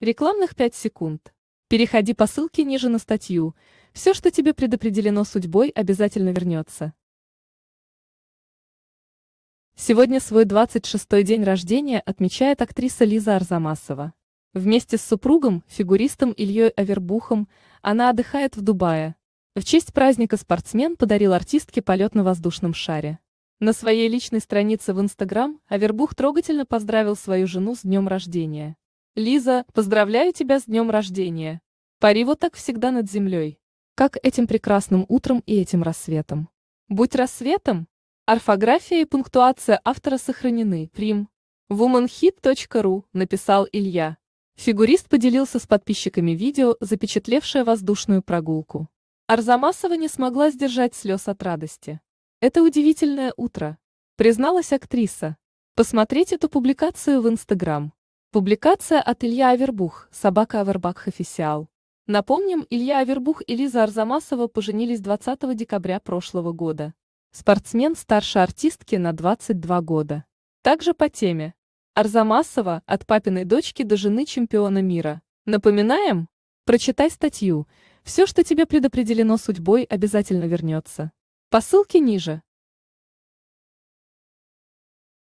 Рекламных 5 секунд. Переходи по ссылке ниже на статью. Все, что тебе предопределено судьбой, обязательно вернется. Сегодня свой 26-й день рождения отмечает актриса Лиза Арзамасова. Вместе с супругом, фигуристом Ильей Авербухом, она отдыхает в Дубае. В честь праздника спортсмен подарил артистке полет на воздушном шаре. На своей личной странице в Инстаграм Авербух трогательно поздравил свою жену с днем рождения. Лиза, поздравляю тебя с днем рождения. Пари вот так всегда над землей. Как этим прекрасным утром и этим рассветом. Будь рассветом. Орфография и пунктуация автора сохранены. Прим. womanhit.ru написал Илья. Фигурист поделился с подписчиками видео, запечатлевшее воздушную прогулку. Арзамасова не смогла сдержать слез от радости. Это удивительное утро, призналась актриса. Посмотреть эту публикацию в Инстаграм. Публикация от Илья Авербух, собака Авербах официал. Напомним, Илья Авербух и Лиза Арзамасова поженились 20 декабря прошлого года. Спортсмен старше артистки на 22 года. Также по теме. Арзамасова от папиной дочки до жены чемпиона мира. Напоминаем? Прочитай статью. Все, что тебе предопределено судьбой, обязательно вернется. По ссылке ниже.